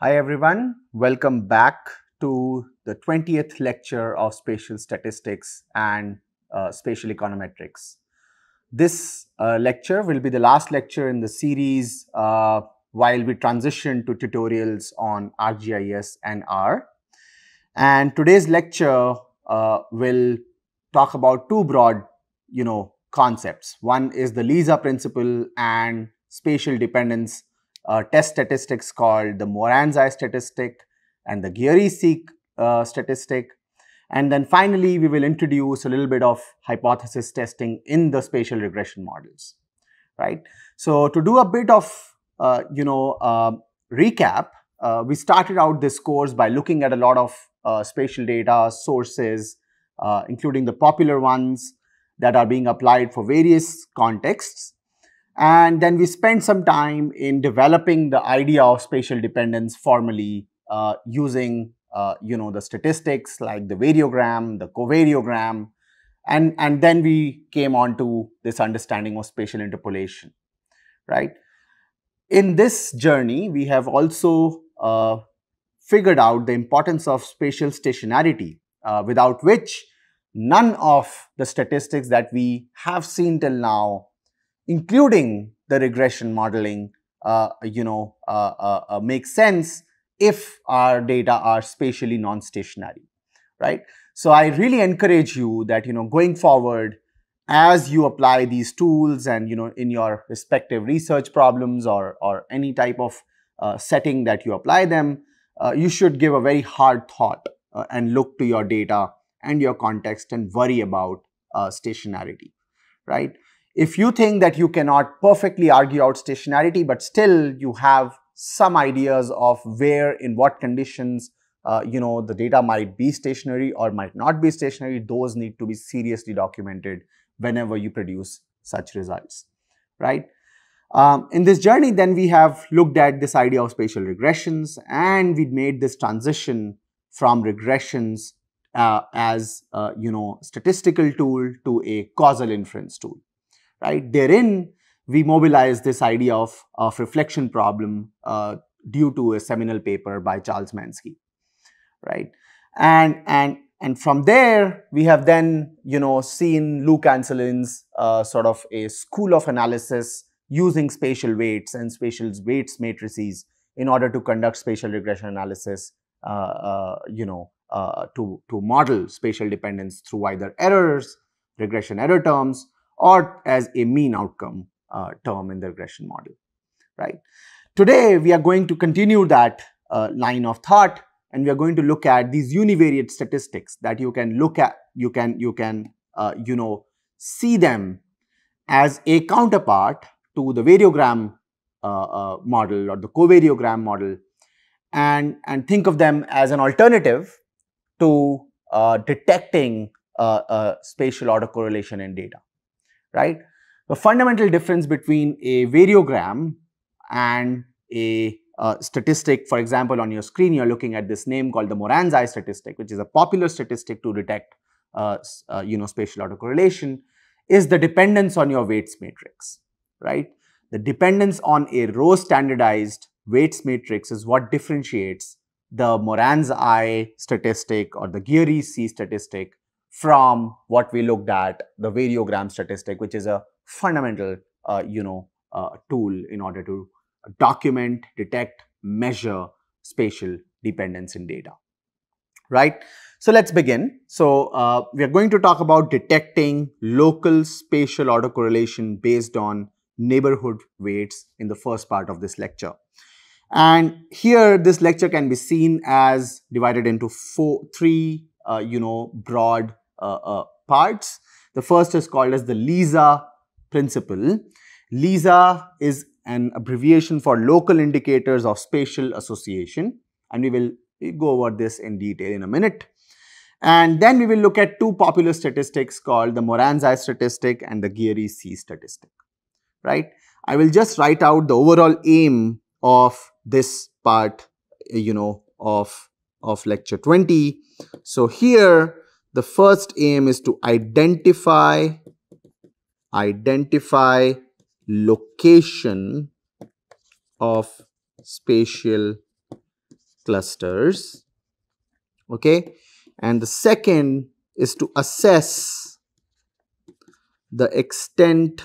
Hi everyone, welcome back to the 20th lecture of Spatial Statistics and uh, Spatial Econometrics. This uh, lecture will be the last lecture in the series uh, while we transition to tutorials on ArcGIS and R. And today's lecture uh, will talk about two broad, you know, concepts. One is the Lisa principle and spatial dependence uh, test statistics called the Moran's-i statistic and the Geary-C uh, statistic. And then finally, we will introduce a little bit of hypothesis testing in the spatial regression models, right? So to do a bit of, uh, you know, recap, uh, we started out this course by looking at a lot of uh, spatial data sources, uh, including the popular ones that are being applied for various contexts. And then we spent some time in developing the idea of spatial dependence formally uh, using, uh, you know, the statistics like the variogram, the covariogram, and, and then we came on to this understanding of spatial interpolation, right? In this journey, we have also uh, figured out the importance of spatial stationarity, uh, without which none of the statistics that we have seen till now including the regression modeling, uh, you know, uh, uh, uh, makes sense if our data are spatially non-stationary, right? So I really encourage you that, you know, going forward, as you apply these tools and, you know, in your respective research problems or, or any type of uh, setting that you apply them, uh, you should give a very hard thought and look to your data and your context and worry about stationarity, right? If you think that you cannot perfectly argue out stationarity, but still you have some ideas of where, in what conditions, uh, you know, the data might be stationary or might not be stationary, those need to be seriously documented whenever you produce such results, right? Um, in this journey, then we have looked at this idea of spatial regressions and we made this transition from regressions uh, as, uh, you know, statistical tool to a causal inference tool right? Therein, we mobilize this idea of, of reflection problem uh, due to a seminal paper by Charles Manski, right? And, and, and from there, we have then, you know, seen Luke Anselin's uh, sort of a school of analysis using spatial weights and spatial weights matrices in order to conduct spatial regression analysis, uh, uh you know, uh, to, to model spatial dependence through either errors, regression error terms, or as a mean outcome uh, term in the regression model, right? Today, we are going to continue that uh, line of thought and we are going to look at these univariate statistics that you can look at, you can, you can, uh, you know, see them as a counterpart to the variogram uh, uh, model or the covariogram model and, and think of them as an alternative to uh, detecting spatial autocorrelation in data right? The fundamental difference between a variogram and a uh, statistic, for example, on your screen, you're looking at this name called the Moran's-i statistic, which is a popular statistic to detect, uh, uh, you know, spatial autocorrelation, is the dependence on your weights matrix, right? The dependence on a row standardized weights matrix is what differentiates the Moran's-i statistic or the Geary C statistic from what we looked at, the variogram statistic, which is a fundamental, uh, you know, uh, tool in order to document, detect, measure spatial dependence in data, right? So let's begin. So uh, we are going to talk about detecting local spatial autocorrelation based on neighborhood weights in the first part of this lecture. And here this lecture can be seen as divided into four, three, uh, you know, broad Uh, uh, parts. The first is called as the LISA principle. LISA is an abbreviation for local indicators of spatial association and we will go over this in detail in a minute. And then we will look at two popular statistics called the Moran's statistic and the Geary-C statistic, right? I will just write out the overall aim of this part, you know, of, of lecture 20. So here, the first aim is to identify, identify location of spatial clusters okay? And the second is to assess the extent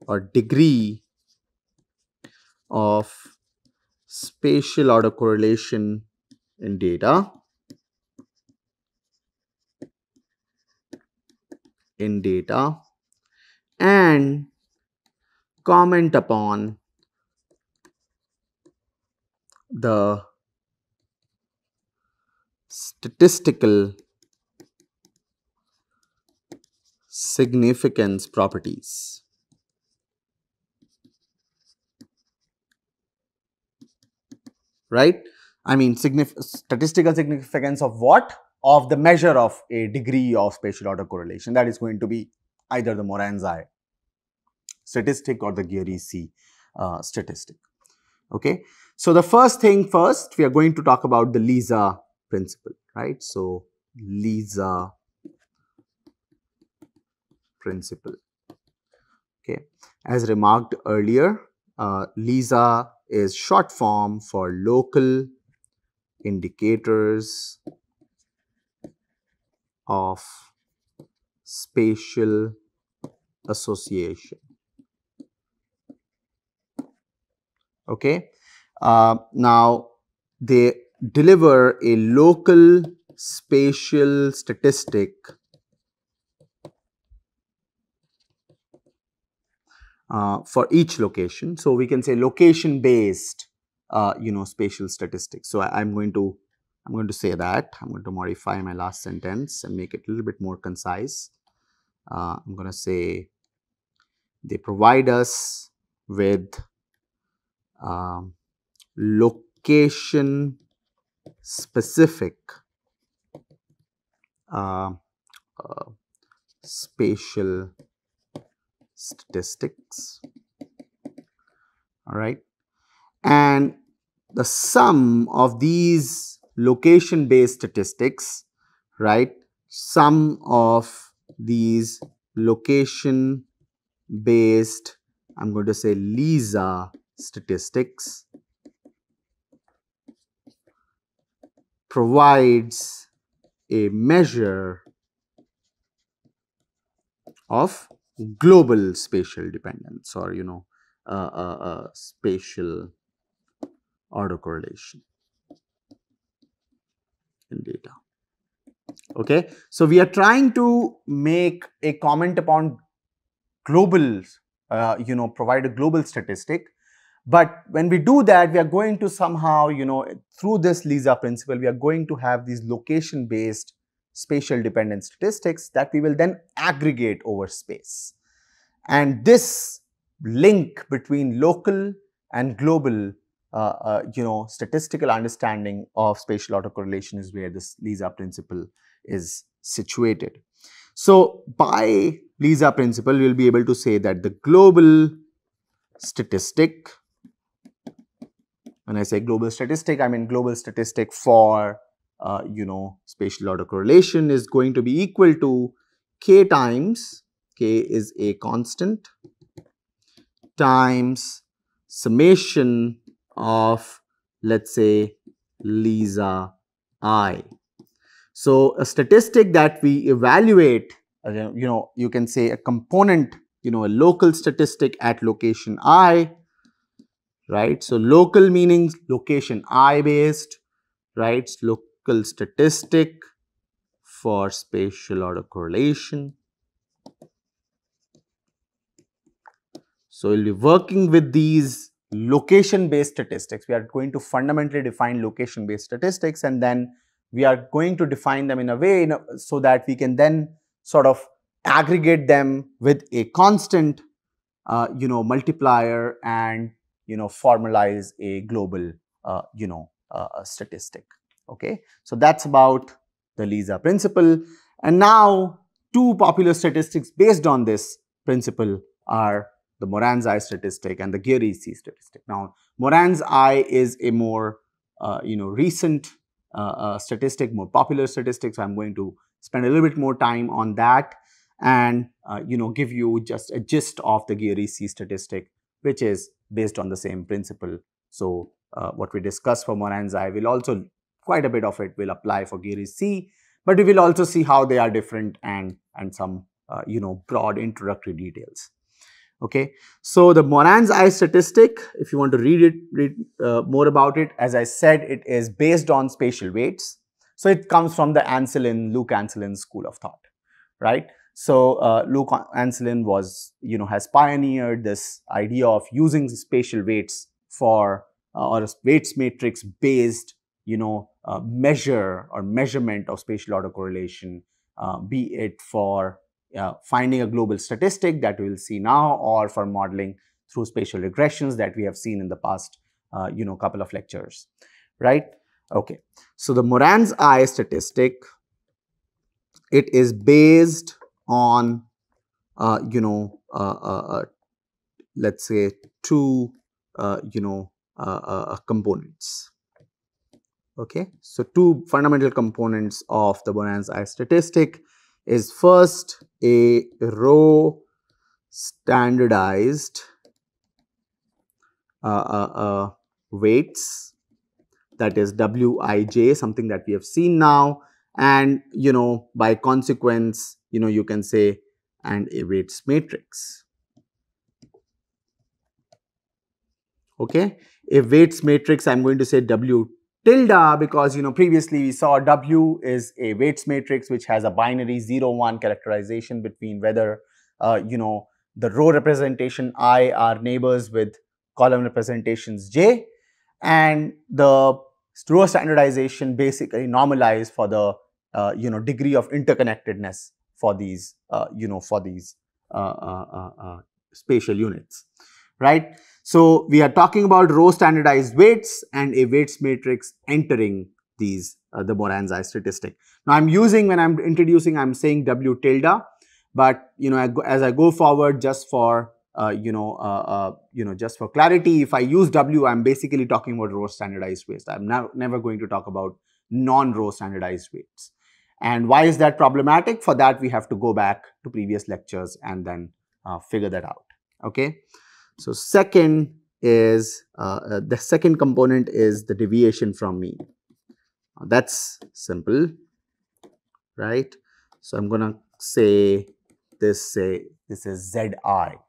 or degree of spatial autocorrelation in data in data and comment upon the statistical significance properties. Right? I mean, signif statistical significance of what? Of the measure of a degree of spatial autocorrelation. That is going to be either the Moran's-I statistic or the Geary-C uh, statistic. Okay. So, the first thing first, we are going to talk about the LISA principle, right. So, LISA principle. Okay. As remarked earlier, uh, LISA is short form for local indicators of spatial association. Okay. Uh, now, they deliver a local spatial statistic uh, for each location. So, we can say location based uh, you know spatial statistics. So, I am going to I am going to say that. I am going to modify my last sentence and make it a little bit more concise. Uh, I am going to say they provide us with um, location specific uh, uh, spatial statistics. All right? And the sum of these location based statistics right? Some of these location based i'm going to say lisa statistics provides a measure of global spatial dependence or you know uh, uh, uh, spatial autocorrelation in data. Okay, so we are trying to make a comment upon global, uh, you know, provide a global statistic but when we do that, we are going to somehow, you know, through this LISA principle, we are going to have these location based spatial dependent statistics that we will then aggregate over space. And this link between local and global, you know, statistical understanding of spatial autocorrelation is where this LISA principle is situated. So, by LISA principle, we will be able to say that the global statistic when I say global statistic, I mean global statistic for, uh, you know, spatial autocorrelation is going to be equal to k times, k is a constant, times summation of, let's say, Lisa i. So, a statistic that we evaluate, uh, you know, you can say a component, you know, a local statistic at location i right. So, local meaning location I based, right, local statistic for spatial autocorrelation. So, we will be working with these location based statistics. We are going to fundamentally define location based statistics and then we are going to define them in a way in a, so that we can then sort of aggregate them with a constant, uh, you know, multiplier and, you know, formalize a global, uh, you know, uh, statistic. Okay. So that's about the LISA principle. And now two popular statistics based on this principle are the Moran's I statistic and the Geary-C statistic. Now, Moran's I is a more, uh, you know, recent uh, uh, statistic, more popular statistic. So, I'm going to spend a little bit more time on that and, uh, you know, give you just a gist of the Geary-C statistic, which is based on the same principle. So, uh, what we discuss for Moran's I will also, quite a bit of it will apply for Geary-C, but we will also see how they are different and, and some, you know, broad introductory details. Okay, so the Moran's I statistic, if you want to read it, read uh, more about it, as I said, it is based on spatial weights. So it comes from the Anselin, Luke Anselin school of thought, right? So uh, Luke Anselin was, you know, has pioneered this idea of using spatial weights for uh, or a weights matrix based, you know, uh, measure or measurement of spatial autocorrelation, uh, be it for uh, finding a global statistic that we will see now or for modeling through spatial regressions that we have seen in the past, uh, you know, couple of lectures, right? Okay. So, the Moran's I statistic, it is based on, uh, you know, uh, uh, uh, let's say two, you know, components. Okay. So, two fundamental components of the Moran's I statistic is first a row standardized uh, uh, uh, weights that is wij something that we have seen now. And you know by consequence you know you can say and a weights matrix. Okay? A weights matrix i'm going to say w tilde because you know previously we saw W is a weights matrix which has a binary 0 1 characterization between whether uh, you know the row representation I are neighbors with column representations J and the row standardization basically normalize for the uh, you know degree of interconnectedness for these uh, you know for these uh, uh, uh, spatial units right so, we are talking about row standardized weights and a weights matrix entering these uh, the Moran's I statistic. Now, I am using when I am introducing I am saying W tilde, but you know as I go forward just for uh, you know uh, uh you know just for clarity if I use W I am basically talking about row standardized weights. I am now never going to talk about non-row standardized weights. And why is that problematic? For that we have to go back to previous lectures and then uh, figure that out. Okay. So, second is uh, uh, the second component is the deviation from mean. Now, that's simple, right? So, I'm going to say this say this is Zi,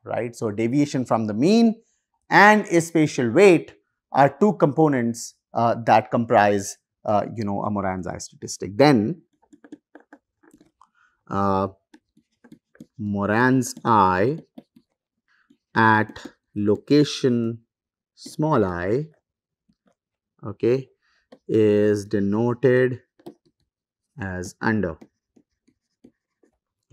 right? So, deviation from the mean and a spatial weight are two components uh, that comprise uh, you know a Moran's I statistic. Then uh, Moran's I at location small i okay is denoted as under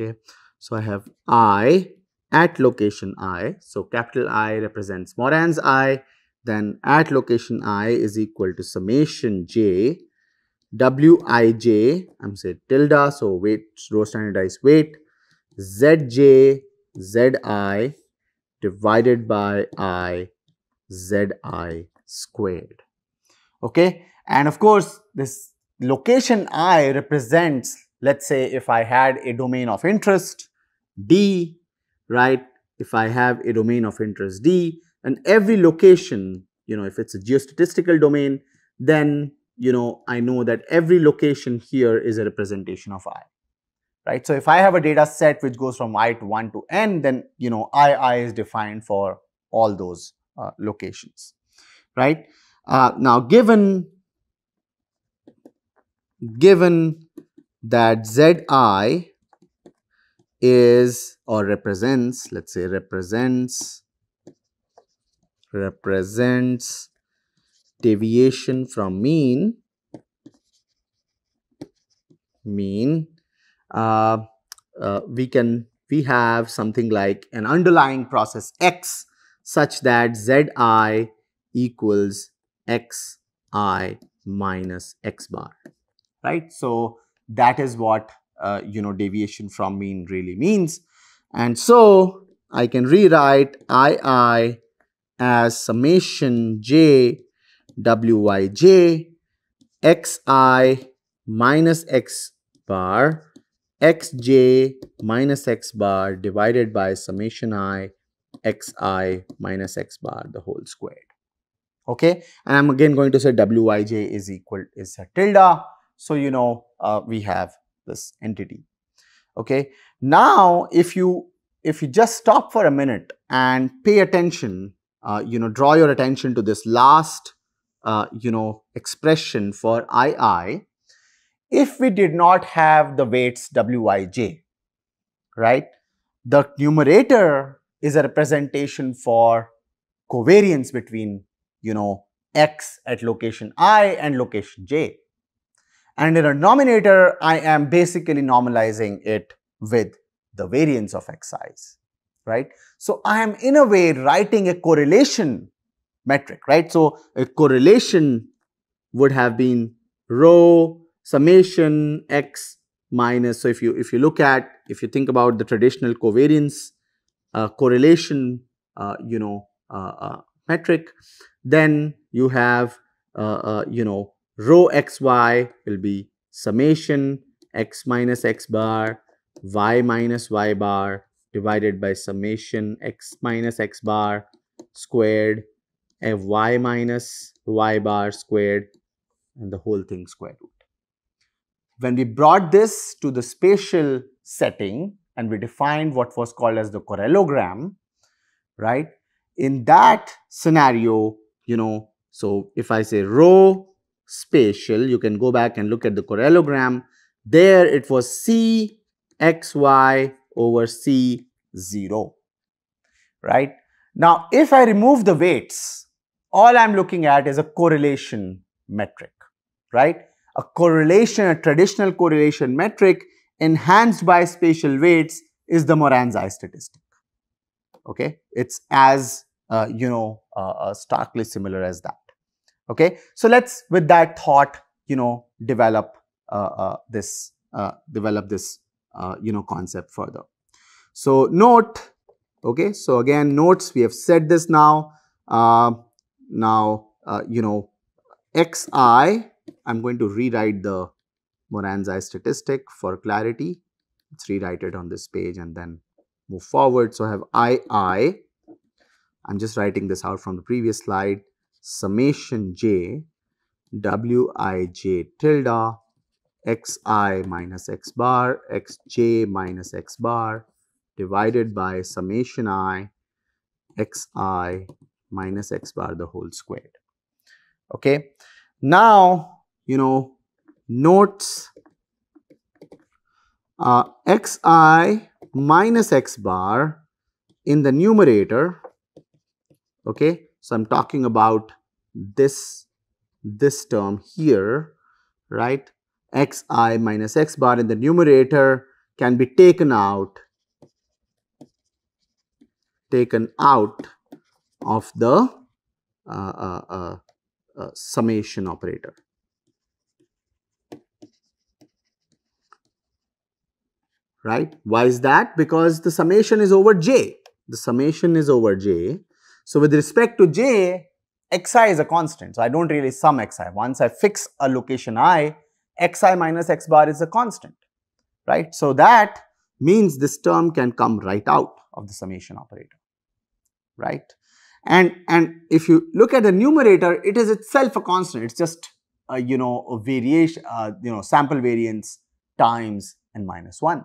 okay. So i have i at location i so capital i represents moran's i then at location i is equal to summation j wij i'm saying tilde so weight row standardized weight zj zi divided by i zi squared. Okay, and of course, this location i represents, let's say, if I had a domain of interest d, right? If I have a domain of interest d, and every location, you know, if it's a geostatistical domain, then you know I know that every location here is a representation of i right? So if I have a data set which goes from i to 1 to n, then you know i i is defined for all those uh, locations, right? Uh, now given given that zi is or represents, let's say represents represents deviation from mean mean uh, uh, we can we have something like an underlying process x such that zi equals xi minus x bar right? So that is what uh, you know deviation from mean really means. And so i can rewrite ii as summation j wij xi minus x bar xj minus x bar divided by summation i xi minus x bar the whole squared. Okay, and I'm again going to say wij is equal is a tilde. So you know uh, we have this entity. Okay, now if you if you just stop for a minute and pay attention, uh, you know, draw your attention to this last uh, you know expression for ii if we did not have the weights wij, right, the numerator is a representation for covariance between, you know, x at location i and location j. And in a denominator, I am basically normalizing it with the variance of xi's, right. So, I am in a way writing a correlation metric, right. So, a correlation would have been rho summation x minus, so if you, if you look at, if you think about the traditional covariance uh, correlation, uh, you know, uh, uh metric, then you have, uh, you know, rho xy will be summation x minus x bar, y minus y bar divided by summation x minus x bar squared, f y minus y bar squared and the whole thing square root. When we brought this to the spatial setting and we defined what was called as the correlogram, right? In that scenario, you know, so if I say rho spatial, you can go back and look at the correlogram. There it was C xy over C 0, right? Now, if I remove the weights, all I'm looking at is a correlation metric, right? A correlation, a traditional correlation metric enhanced by spatial weights is the Moran's-i statistic. Okay, it's as uh, you know uh, uh, starkly similar as that. Okay, so let's with that thought you know develop uh, uh, this uh, develop this you know concept further. So note, okay, so again notes we have said this now. now you know xi I'm going to rewrite the Moran's-i statistic for clarity. Let's rewrite it on this page and then move forward. So I have II. I'm just writing this out from the previous slide. Summation j wij tilde xi minus x bar xj minus x bar divided by summation i xi minus x bar the whole squared. Okay. Now, you know, notes uh, xi minus x bar in the numerator, okay. So, I am talking about this, this term here, right. xi minus x bar in the numerator can be taken out, taken out of the uh, uh, uh, uh summation operator. Right? Why is that? Because the summation is over j. The summation is over j. So with respect to j, xi is a constant. So I don't really sum xi. Once I fix a location i, xi minus x bar is a constant, right? So that means this term can come right out of the summation operator, right? And, and if you look at the numerator, it is itself a constant. It's just, uh, you know, a variation, uh, you know, sample variance times n minus 1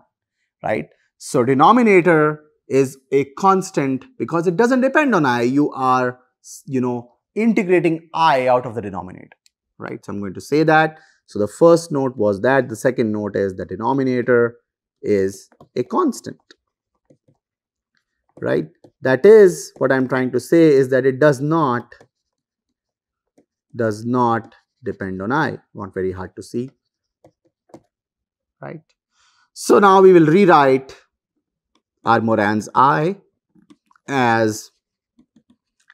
right? So denominator is a constant because it doesn't depend on i. You are, you know, integrating i out of the denominator, right? So I'm going to say that. So the first note was that. The second note is the denominator is a constant, right? That is what I'm trying to say is that it does not does not depend on i. Not very hard to see. right? So now we will rewrite our Moran's I as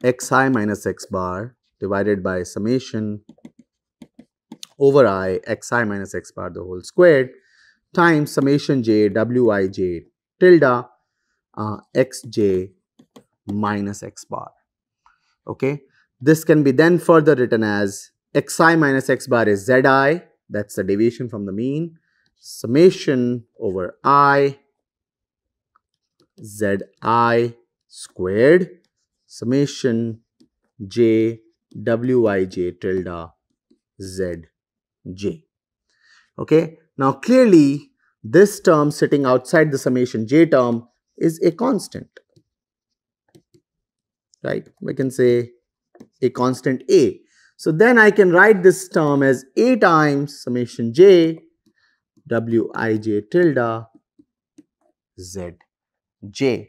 xi minus x bar divided by summation over i xi minus x bar the whole squared times summation j wij tilde uh, xj minus x bar. Okay, this can be then further written as xi minus x bar is zi, that's the deviation from the mean, summation over i zi squared summation j wij tilde zj. Okay, now clearly this term sitting outside the summation j term is a constant, right? We can say a constant a. So then I can write this term as a times summation j wij tilde zj,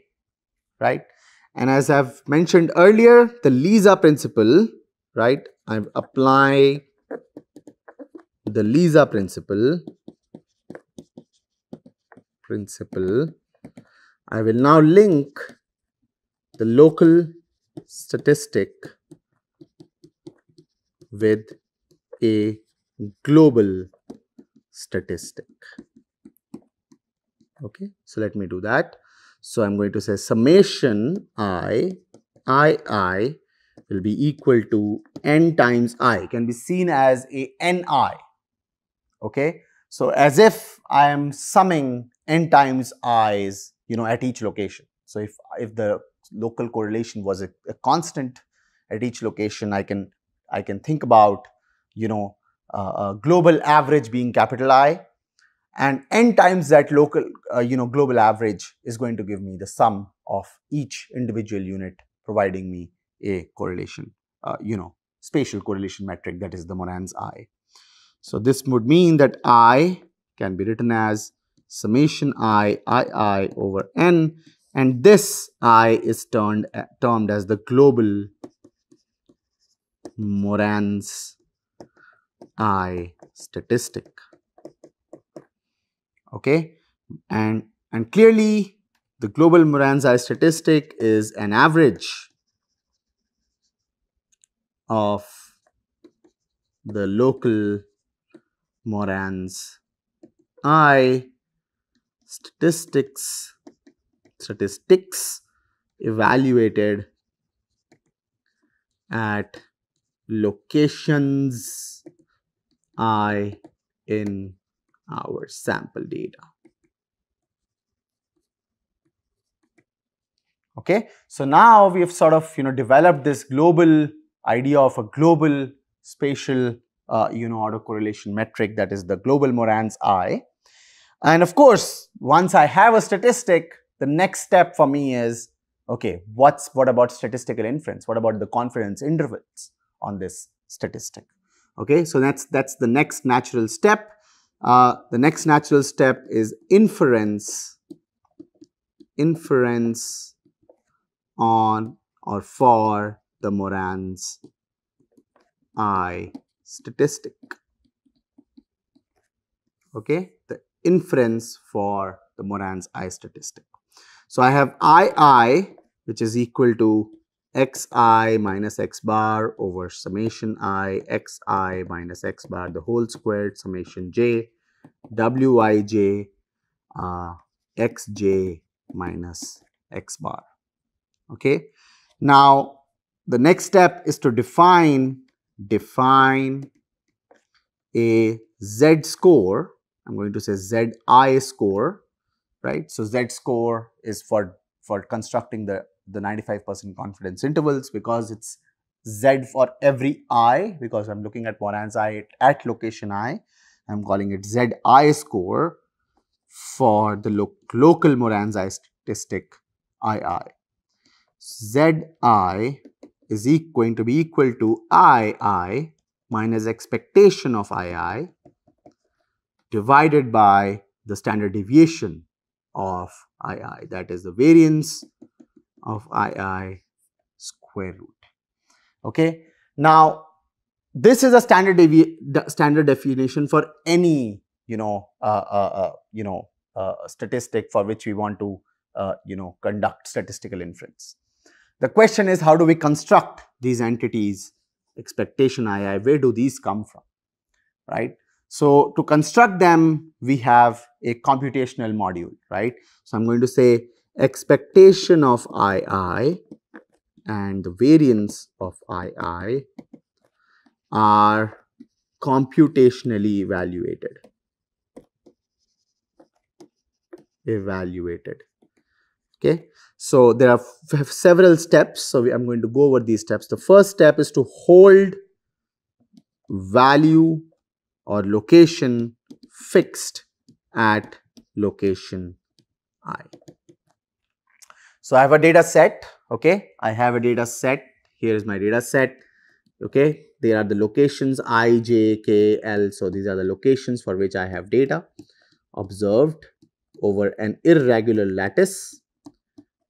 right? And as I've mentioned earlier, the Lisa principle, right? I apply the Lisa principle principle I will now link the local statistic with a global statistic. Okay, so let me do that. So I'm going to say summation i, i, i will be equal to n times i can be seen as a ni. Okay, so as if I am summing n times i's you know, at each location. So if, if the local correlation was a, a constant at each location, I can, I can think about, you know, uh, global average being capital I and n times that local, uh, you know, global average is going to give me the sum of each individual unit providing me a correlation, uh, you know, spatial correlation metric that is the Moran's I. So this would mean that I can be written as summation i, i, i over n and this i is termed, termed as the global Moran's I statistic. Okay, and and clearly the global Moran's I statistic is an average of the local Moran's I statistics statistics evaluated at locations i in our sample data. Okay, so now we have sort of you know developed this global idea of a global spatial uh, you know autocorrelation metric that is the global Moran's I and of course, once I have a statistic, the next step for me is, okay, what's what about statistical inference? What about the confidence intervals on this statistic? Okay, so that's that's the next natural step. Uh, the next natural step is inference, inference on or for the Moran's I statistic. Okay, the inference for the Moran's I statistic. So I have II which is equal to xi minus x bar over summation i xi minus x bar the whole squared summation j wij uh, xj minus x bar. Okay. Now the next step is to define define a z score I'm going to say ZI score, right? So Z score is for, for constructing the, the 95% confidence intervals because it's Z for every I because I'm looking at Moran's I at location I. I'm calling it ZI score for the lo local Moran's I statistic II. Zi is going to be equal to II minus expectation of II divided by the standard deviation of II that is the variance of II square root. Okay. Now, this is a standard, standard definition for any you know, uh, uh, uh, you know, uh, statistic for which we want to, uh, you know, conduct statistical inference. The question is how do we construct these entities, expectation II, where do these come from, right? So, to construct them, we have a computational module, right? So, I am going to say expectation of II and the variance of II are computationally evaluated. Evaluated. Okay. So, there are several steps. So, we, I'm going to go over these steps. The first step is to hold value or location fixed at location i. So, I have a data set, okay. I have a data set, here is my data set, okay. There are the locations i, j, k, l. So, these are the locations for which I have data observed over an irregular lattice,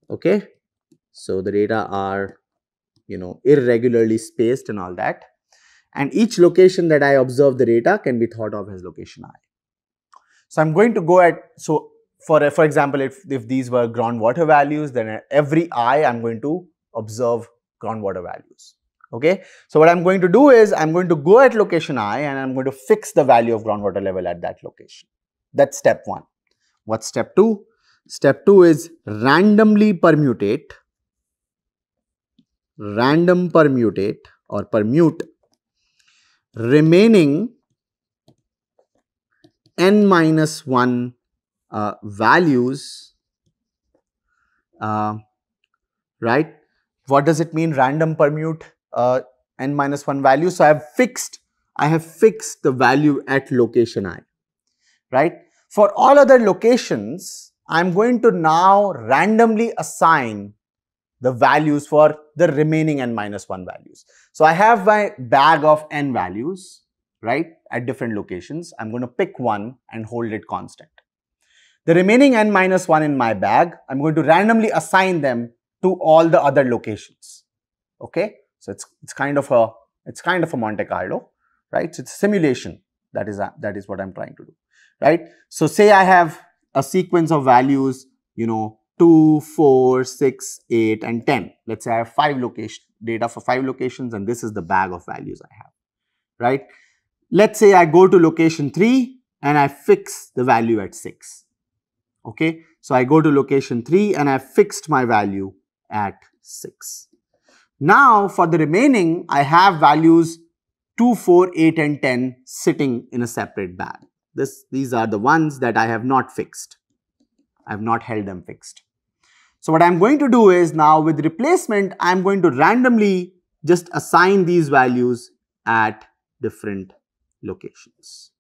okay. So, the data are, you know, irregularly spaced and all that. And each location that I observe the data can be thought of as location i. So, I am going to go at, so for, uh, for example, if, if these were groundwater values, then at every i I am going to observe groundwater values. Okay. So, what I am going to do is I am going to go at location I and I am going to fix the value of groundwater level at that location. That's step 1. What's step 2? Step 2 is randomly permutate, random permutate or permute remaining n minus 1 uh, values, uh, right? What does it mean random permute uh, n minus 1 value? So, I have fixed, I have fixed the value at location i, right? For all other locations, I am going to now randomly assign the values for the remaining n minus 1 values. So, I have my bag of n values, right, at different locations. I am going to pick one and hold it constant. The remaining n minus 1 in my bag, I am going to randomly assign them to all the other locations. Okay, so it's it's kind of a it's kind of a Monte Carlo, right? So it's simulation. That is a, that is what I'm trying to do, right? So say I have a sequence of values, you know, 2, 4, 6, 8 and 10. Let's say I have 5 location data for 5 locations and this is the bag of values I have, right? Let's say I go to location 3 and I fix the value at 6 okay. So, I go to location 3 and I have fixed my value at 6. Now, for the remaining, I have values 2, 4, 8 and 10 sitting in a separate bag. This, these are the ones that I have not fixed. I have not held them fixed. So, what I am going to do is now with replacement, I am going to randomly just assign these values at different locations.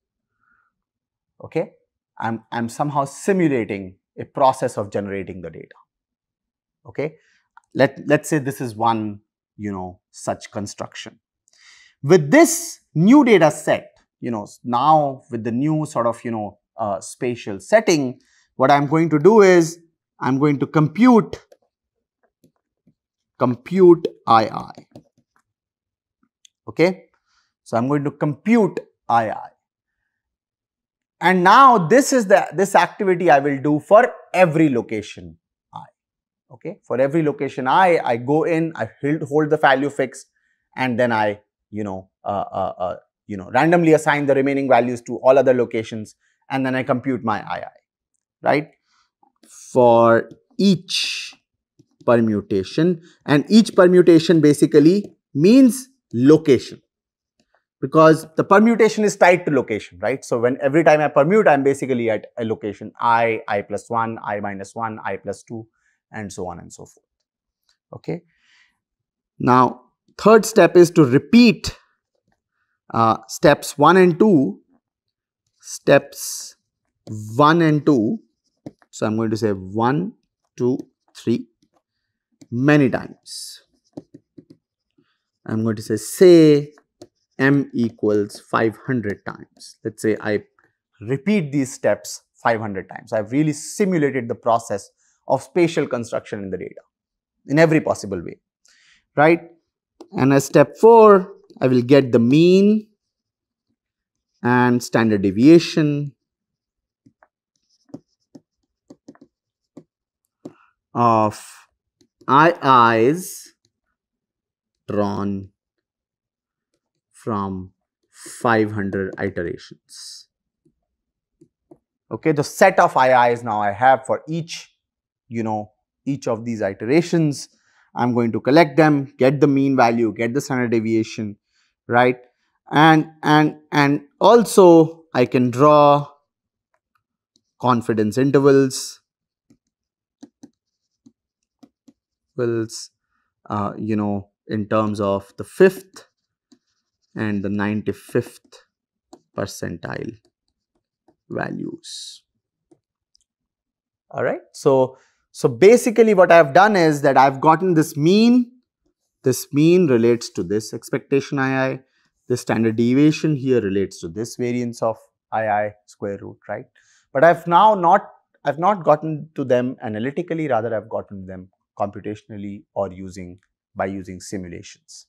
Okay. I'm, I'm somehow simulating a process of generating the data. Okay. Let, let's say this is one, you know, such construction. With this new data set, you know, now with the new sort of, you know, uh, spatial setting, what I'm going to do is I'm going to compute, compute II. Okay. So I'm going to compute II. And now this is the this activity I will do for every location i. Okay, for every location i, I go in, I hold, hold the value fixed, and then I you know uh, uh, uh, you know randomly assign the remaining values to all other locations, and then I compute my ii. Right for each permutation, and each permutation basically means location because the permutation is tied to location, right? So when every time I permute, I'm basically at a location i, i plus 1, i minus 1, i plus 2 and so on and so forth. Okay. Now, third step is to repeat uh, steps 1 and 2, steps 1 and 2. So, I'm going to say 1, 2, 3 many times. I'm going to say say m equals 500 times. Let's say I repeat these steps 500 times. I've really simulated the process of spatial construction in the data in every possible way, right? And as step 4, I will get the mean and standard deviation of IIs drawn from 500 iterations. Okay, the set of IIs now I have for each, you know, each of these iterations. I'm going to collect them, get the mean value, get the standard deviation, right? And, and, and also I can draw confidence intervals, uh, you know, in terms of the fifth and the 95th percentile values. All right. So, so basically what I've done is that I've gotten this mean. This mean relates to this expectation II. The standard deviation here relates to this variance of II square root, right? But I've now not, I've not gotten to them analytically, rather I've gotten them computationally or using, by using simulations,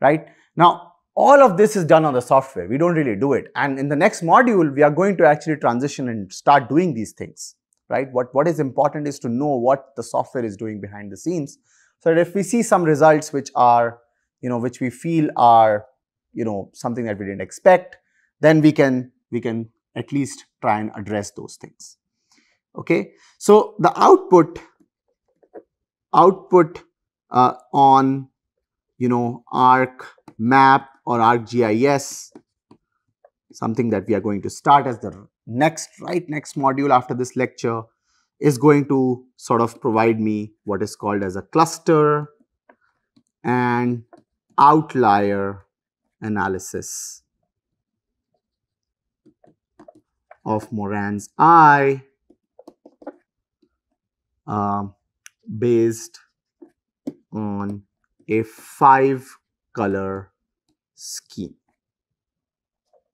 right? Now, all of this is done on the software. We don't really do it. And in the next module, we are going to actually transition and start doing these things, right? What, what is important is to know what the software is doing behind the scenes. So that if we see some results which are, you know, which we feel are, you know, something that we didn't expect, then we can, we can at least try and address those things. Okay. So the output, output uh, on, you know, ARC map or ArcGIS, something that we are going to start as the next, right next module after this lecture is going to sort of provide me what is called as a cluster and outlier analysis of Moran's I uh, based on a five color scheme.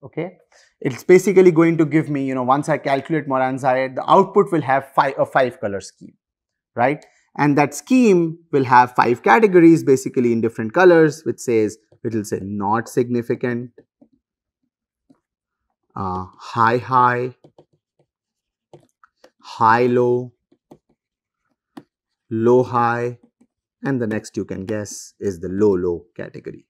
Okay, it's basically going to give me, you know, once I calculate Moran's I, the output will have five a five color scheme, right? And that scheme will have five categories basically in different colors, which says it will say not significant, uh, high high, high low, low high, and the next you can guess is the low low category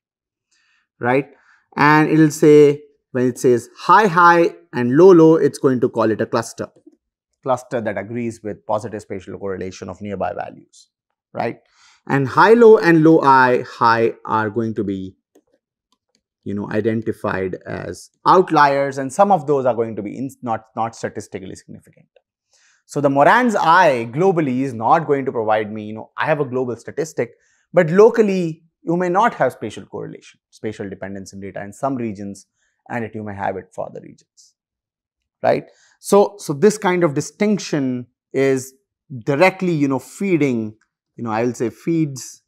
right? And it'll say, when it says high, high and low, low, it's going to call it a cluster. Cluster that agrees with positive spatial correlation of nearby values, right? And high, low and low I, high are going to be, you know, identified as outliers and some of those are going to be not, not statistically significant. So the Moran's I globally is not going to provide me, you know, I have a global statistic, but locally you may not have spatial correlation, spatial dependence in data in some regions and it you may have it for other regions, right? So, so this kind of distinction is directly, you know, feeding, you know, I will say feeds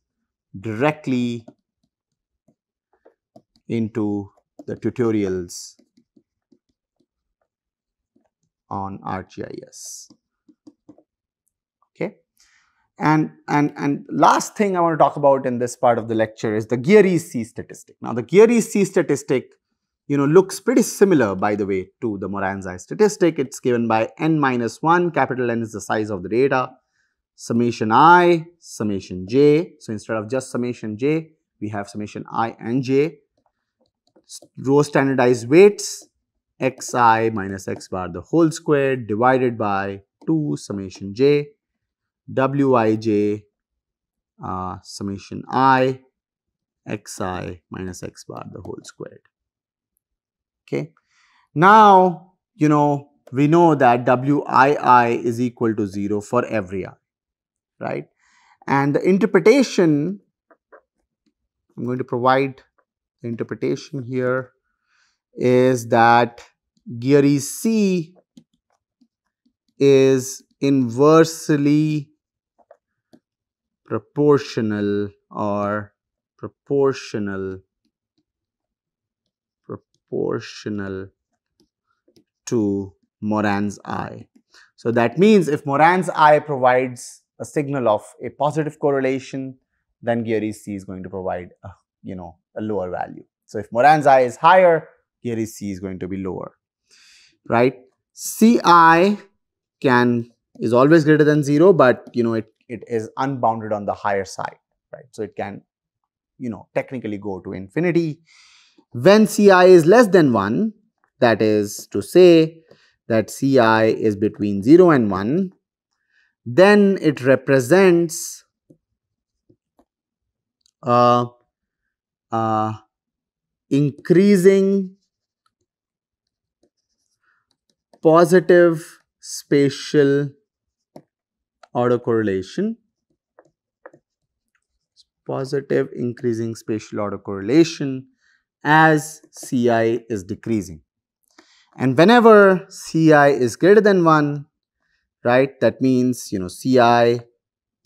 directly into the tutorials on ArcGIS. And, and, and last thing I want to talk about in this part of the lecture is the Geary's C statistic. Now, the Geary's C statistic, you know, looks pretty similar, by the way, to the Moran's I statistic. It's given by n minus 1, capital N is the size of the data, summation i, summation j. So, instead of just summation j, we have summation i and j. Row standardized weights, xi minus x bar the whole square divided by 2 summation j wij uh, summation i xi minus x bar the whole squared. Okay. Now, you know, we know that wii is equal to 0 for every i, right? And the interpretation, I'm going to provide the interpretation here is that Geary's C is inversely proportional or proportional proportional to Moran's I. So that means if Moran's I provides a signal of a positive correlation, then Geary's C is going to provide a, you know, a lower value. So if Moran's I is higher, Geary's C is going to be lower, right? Ci can is always greater than 0, but you know it it is unbounded on the higher side, right? So it can, you know, technically go to infinity. When Ci is less than 1, that is to say that Ci is between 0 and 1, then it represents a, a increasing positive spatial autocorrelation positive increasing spatial autocorrelation as Ci is decreasing. And whenever Ci is greater than 1, right, that means, you know, Ci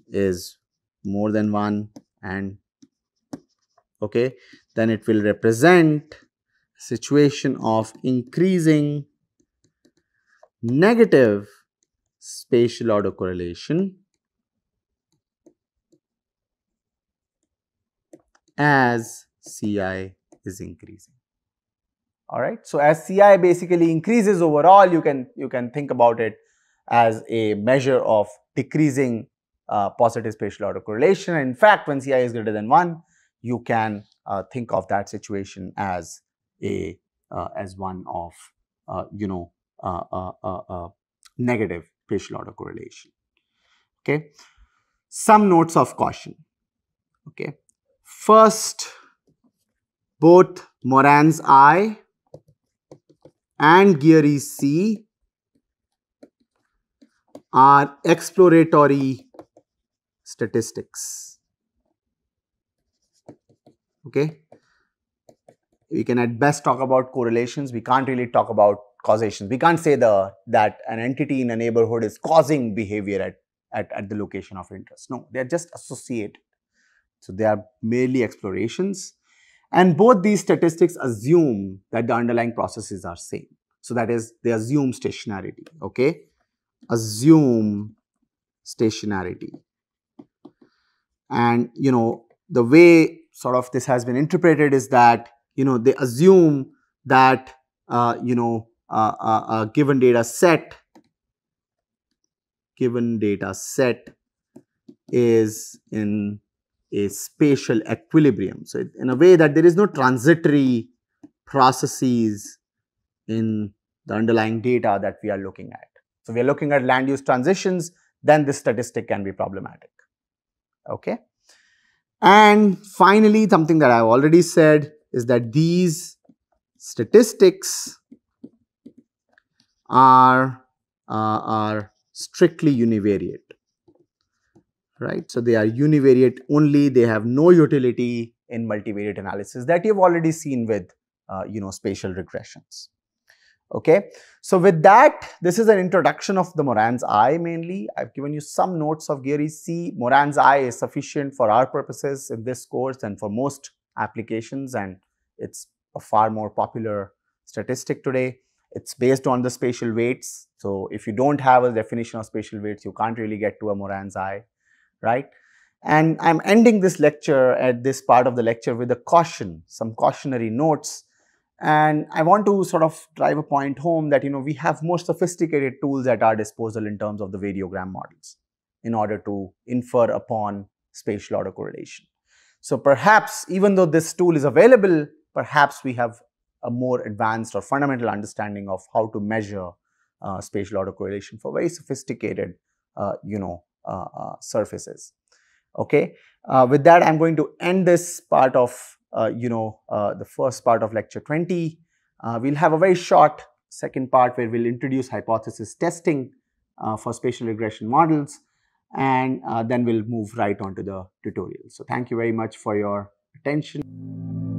is more than 1 and, okay, then it will represent situation of increasing negative spatial autocorrelation as Ci is increasing. All right. So, as Ci basically increases overall, you can you can think about it as a measure of decreasing uh, positive spatial autocorrelation. In fact, when Ci is greater than 1, you can uh, think of that situation as a uh, as one of uh, you know uh, uh, negative spatial autocorrelation. Okay. Some notes of caution. Okay. First, both Moran's I and Geary's C are exploratory statistics. Okay. We can at best talk about correlations. We can't really talk about causations. We can't say the that an entity in a neighborhood is causing behavior at, at, at the location of interest. No, they are just associated. So, they are merely explorations and both these statistics assume that the underlying processes are same. So, that is they assume stationarity, okay? Assume stationarity. And you know, the way sort of this has been interpreted is that, you know, they assume that, uh, you know, a given data set, given data set is in a spatial equilibrium. So, in a way that there is no transitory processes in the underlying data that we are looking at. So, we are looking at land use transitions, then this statistic can be problematic. Okay. And finally, something that I have already said is that these statistics are, uh, are strictly univariate right. So, they are univariate only, they have no utility in multivariate analysis that you have already seen with uh, you know spatial regressions. Okay. So, with that this is an introduction of the Moran's I mainly. I have given you some notes of Geary's C. Moran's I is sufficient for our purposes in this course and for most applications and it is a far more popular statistic today. It is based on the spatial weights. So, if you do not have a definition of spatial weights, you can't really get to a Moran's I right? And I'm ending this lecture at this part of the lecture with a caution, some cautionary notes. And I want to sort of drive a point home that, you know, we have more sophisticated tools at our disposal in terms of the variogram models in order to infer upon spatial autocorrelation. So perhaps even though this tool is available, perhaps we have a more advanced or fundamental understanding of how to measure uh, spatial autocorrelation for very sophisticated, uh, you know, uh, uh, surfaces. Okay. Uh, with that, I'm going to end this part of, you know, the first part of lecture 20. we'll have a very short second part where we'll introduce hypothesis testing for spatial regression models and uh, then we'll move right on to the tutorial. So, thank you very much for your attention.